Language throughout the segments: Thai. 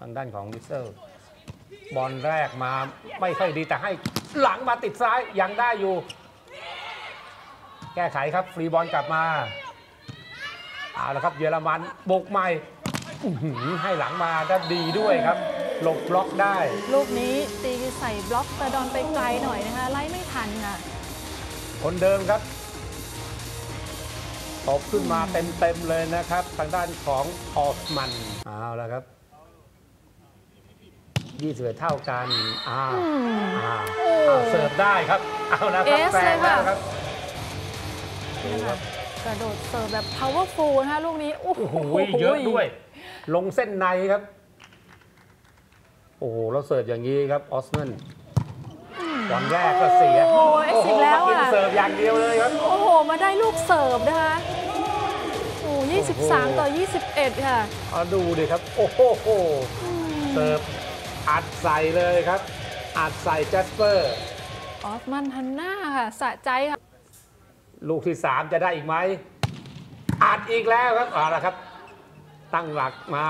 ทางด้านของวิเซลบอลแรกมาไม่ค่อยดีแต่ให้หลังมาติดซ้ายยังได้อยู่ แก้ไขครับฟรีบอลกลับมาเอาละครับเยอรมันบุกใหม่อื้อหือให้หลังมาได้ดีด้วยครับ หลบบล็อกได้ ลูกนี้ตีใส่บล็อกกระดอนไปไกลหน่อยนะคะไล่ไม่ทันค่ะคนเดิมครับตบขึ้นมาเต็มๆเลยนะครับ ทางด้านของออร์ธมันน์เอาละครับ 21 เท่ากันอ้าวอืมอ้าวโอ้อ้าวเสิร์ฟได้ครับ เอาละครับ ace แซงเลยค่ะแล้วครับดูนะครัคะบกระโดดเสิร์ฟแบบ powerful นะคะลูกนี้ โอ้โอ้โหโห เยอะด้วย ลงเส้นในครับ โอ้โห เราเสิร์ฟอย่างนี้ครับ ออร์ธมันน์บอลแรกก็เสีย โอ้โห ace อีกแล้วมากินอะเสิร์ฟอย่างเดียวเลยครับ โอ้โห มาได้ลูกเสิร์ฟนะคะโอ้23 ต่อ 21 ค่ะเอาดูดิครับ โอ้โห เสิร์ฟ อัดใส่เลยครับ อัดใส่แจสเปอร์ออร์ธมันน์ฮันนาค่ะสะใจค่ะ ลูกที่ 3 จะได้อีกไหมอัดอีกแล้วครับเอาละครับ ตั้งหลักมา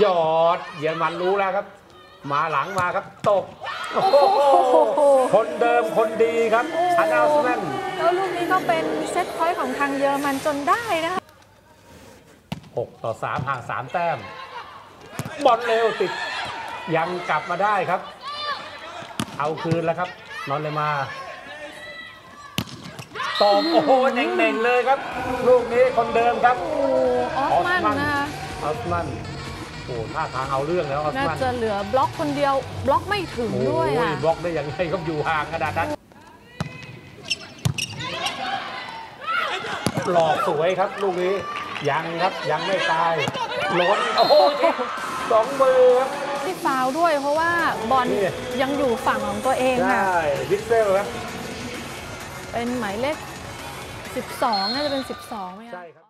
หยอดเยอรมันรู้แล้วครับ มาหลังมาครับตกโอ้โหโหคนเดิมคนดีครับฮันนาออร์ธมันน์แล้วลูกนี้ก็เป็น set point ของทางเยอรมันจนได้นะคะ6ต่อ 3 ห่าง 3 แต้ม บอลเร็วติด ยังกลับมาได้ครับ เอาคืนแล้วครับ นอนเลยมาตบโอ้โหเน้นๆเลยครับ ลูกนี้คนเดิมครับโอ้ออร์ธมันน์นะคะออร์ธมันน์โอ้ท่าทางเอาเรื่องแล้วออสน่ามันจะเหลือบล็อกคนเดียวบล็อกไม่ถึงโอ้ด้วยยอะบล็อกได้ยังไงครับอยู่ห่างขนาดนั้นหลอกสวยครับลูกนี้ยังครับยังไม่ตายล้นโอ้โหสองมือครับ ที่ฟาวล์ด้วย เพราะว่าบอลนี่ยังอยู่ฝั่งของตัวเองค่ะ ใช่วิกเซลครับเป็นหมายเลข 12 น่าจะเป็น 12ไหมคะใช่ครับ